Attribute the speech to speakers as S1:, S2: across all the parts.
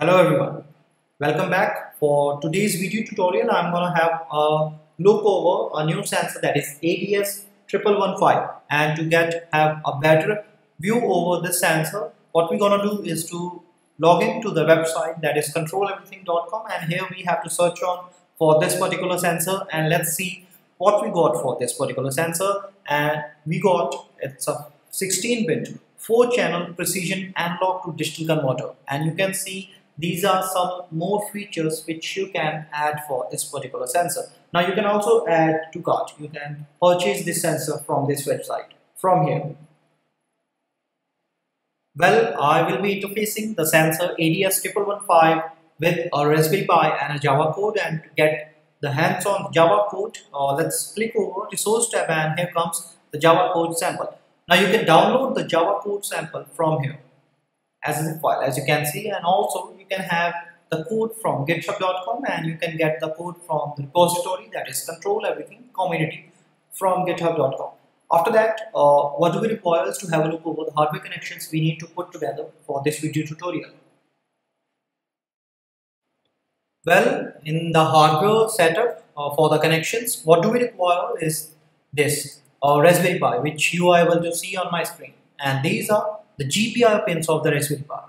S1: Hello everyone, welcome back. For today's video tutorial, I'm gonna have a look over a new sensor that is ADS 1115 and to get have a better view over this sensor, what we're gonna do is to log into the website that is controleverything.com and here we have to search on for this particular sensor and let's see what we got for this particular sensor. And we got it's a 16-bit 4-channel precision analog to digital converter. And you can see these are some more features which you can add for this particular sensor. Now you can also add to cart. You can purchase this sensor from this website from here. Well, I will be interfacing the sensor ADS1115 with a Raspberry Pi and a Java code and get the hands-on Java code, uh, let's click over resource tab and here comes the Java code sample. Now you can download the Java code sample from here as a file as you can see. And also you can have the code from github.com and you can get the code from the repository that is control everything community from github.com after that uh, what do we require is to have a look over the hardware connections we need to put together for this video tutorial. Well in the hardware setup uh, for the connections what do we require is this uh, Raspberry Pi which you are able to see on my screen. And these are the GPIO pins of the Raspberry Pi.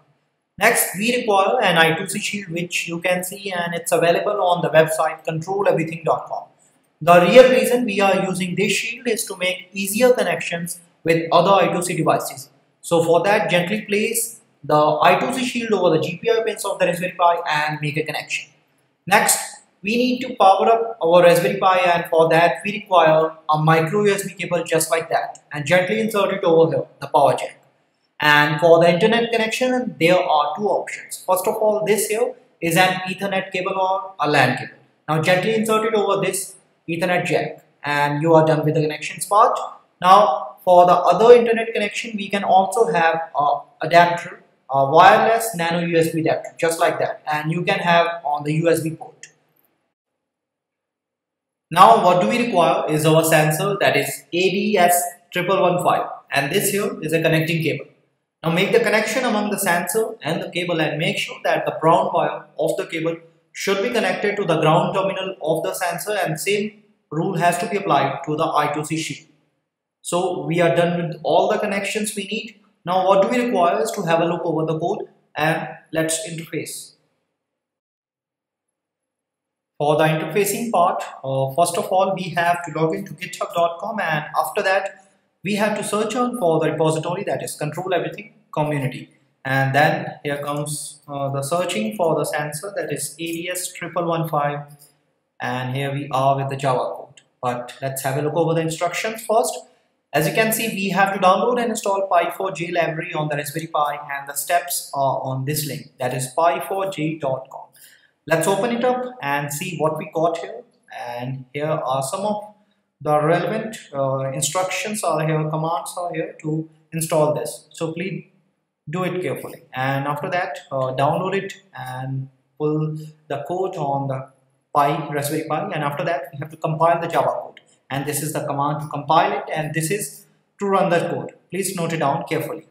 S1: Next, we require an I2C shield which you can see and it's available on the website controleverything.com. The real reason we are using this shield is to make easier connections with other I2C devices. So for that, gently place the I2C shield over the GPIO pins of the Raspberry Pi and make a connection. Next, we need to power up our Raspberry Pi and for that we require a micro USB cable just like that and gently insert it over here, the power jack. And for the internet connection, there are two options. First of all, this here is an Ethernet cable or a LAN cable. Now gently insert it over this Ethernet jack and you are done with the connections part. Now for the other internet connection, we can also have a adapter, a wireless nano USB adapter, just like that. And you can have on the USB port. Now what do we require is our sensor that is ADS 1115 and this here is a connecting cable. Now make the connection among the sensor and the cable and make sure that the brown wire of the cable should be connected to the ground terminal of the sensor and same rule has to be applied to the I2C shield. So we are done with all the connections we need. Now what do we require is to have a look over the code and let's interface. For the interfacing part, uh, first of all we have to log into github.com and after that we have to search on for the repository that is control everything community. And then here comes uh, the searching for the sensor that is ADS 1115 and here we are with the Java code. But let's have a look over the instructions first. As you can see we have to download and install pi4j library on the Raspberry Pi and the steps are on this link. That is pi4j.com let's open it up and see what we got here. And here are some of the relevant uh, instructions are here commands are here to install this. So please do it carefully. And after that uh, download it and pull the code on the pi raspberry pi. And after that we have to compile the java code. And this is the command to compile it. And this is to run that code. Please note it down carefully.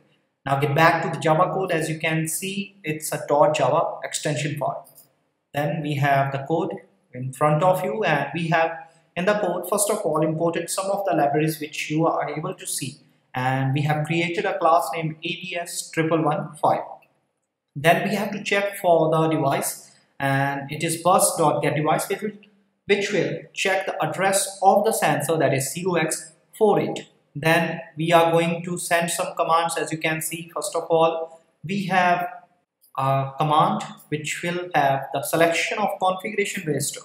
S1: Now get back to the java code. As you can see it's a .java extension file. Then we have the code in front of you. And we have in the code, first of all, imported some of the libraries which you are able to see. And we have created a class named ADS1115. Then we have to check for the device and it is bus.getDevice which will, which will check the address of the sensor that is 0x48. Then we are going to send some commands as you can see. First of all, we have a command which will have the selection of configuration register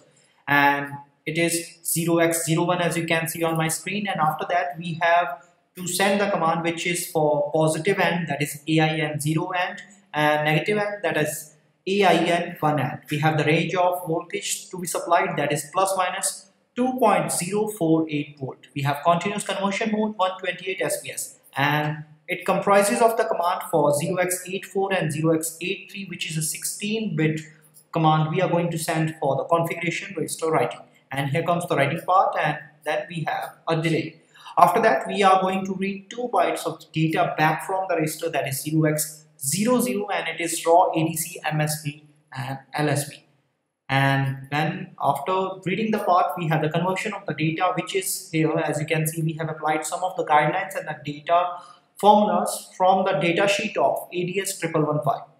S1: and it is 0x01 as you can see on my screen and after that we have to send the command which is for positive end that is AIN 0 end and negative end that is AIN 1 end. We have the range of voltage to be supplied that is plus minus 2.048 volt. We have continuous conversion mode 128 SPS and it comprises of the command for 0x84 and 0x83 which is a 16 bit command we are going to send for the configuration register writing and here comes the writing part and then we have a delay. After that we are going to read 2 bytes of data back from the register that is 0x00 and it is raw ADC MSB and LSB. And then after reading the part, we have the conversion of the data, which is here. As you can see, we have applied some of the guidelines and the data formulas from the data sheet of ADS 1115.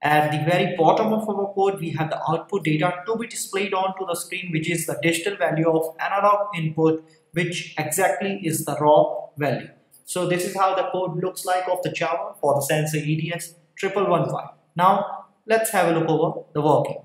S1: At the very bottom of our code, we have the output data to be displayed onto the screen, which is the digital value of analog input, which exactly is the raw value. So this is how the code looks like of the Java for the sensor ADS 1115. Now, let's have a look over the working.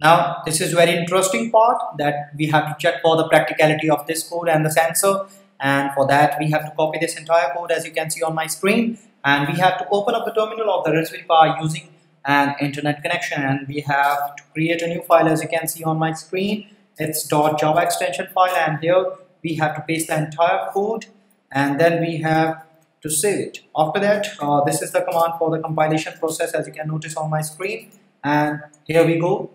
S1: Now, this is very interesting part that we have to check for the practicality of this code and the sensor. And for that, we have to copy this entire code as you can see on my screen and we have to open up the terminal of the Raspberry Pi using an internet connection. And we have to create a new file as you can see on my screen. It's .java extension file. And here we have to paste the entire code. And then we have to save it. After that uh, this is the command for the compilation process as you can notice on my screen. And here we go.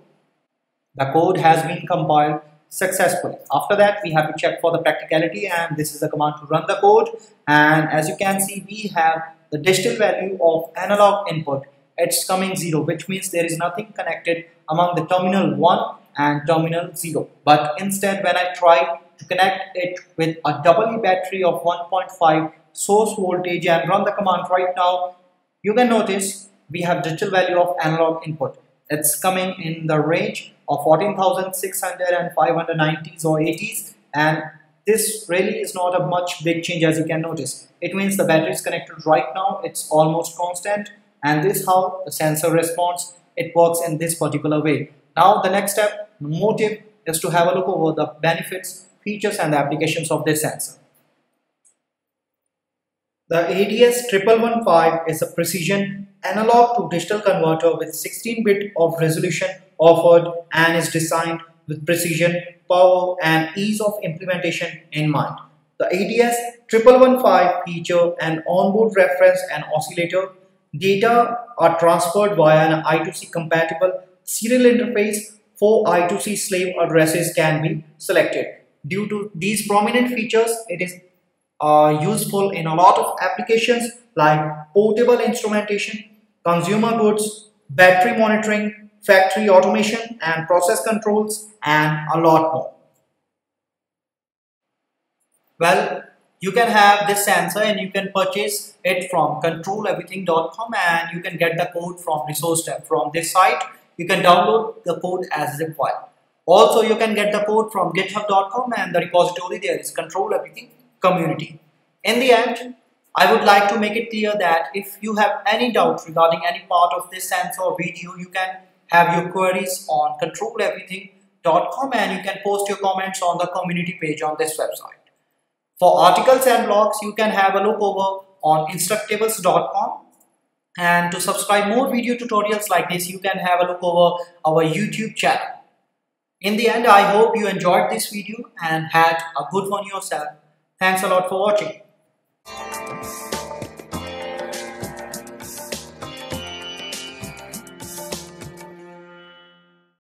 S1: The code has been compiled successfully. After that we have to check for the practicality. And this is the command to run the code. And as you can see we have the digital value of analog input it's coming 0 which means there is nothing connected among the terminal 1 and terminal 0 but instead when I try to connect it with a double battery of 1.5 source voltage and run the command right now you can notice we have digital value of analog input. It's coming in the range of 14,600 and 590s or 80s and this really is not a much big change as you can notice. It means the battery is connected right now, it's almost constant and this how the sensor responds. It works in this particular way. Now the next step, motive is to have a look over the benefits, features and the applications of this sensor. The ADS 1115 is a precision analog to digital converter with 16-bit of resolution offered and is designed with precision power and ease of implementation in mind. The ADS 1115 feature an onboard reference and oscillator. Data are transferred via an I2C compatible serial interface. Four I2C slave addresses can be selected. Due to these prominent features, it is uh, useful in a lot of applications like portable instrumentation, consumer goods, battery monitoring, factory automation and process controls and a lot more. Well, you can have this sensor and you can purchase it from controleverything.com and you can get the code from resource tab. From this site, you can download the code as zip file. Also, you can get the code from github.com and the repository there is control everything community. In the end, I would like to make it clear that if you have any doubt regarding any part of this sensor video, you can have your queries on controleverything.com and you can post your comments on the community page on this website. For articles and blogs, you can have a look over on instructables.com and to subscribe more video tutorials like this, you can have a look over our YouTube channel. In the end, I hope you enjoyed this video and had a good one yourself. Thanks a lot for watching.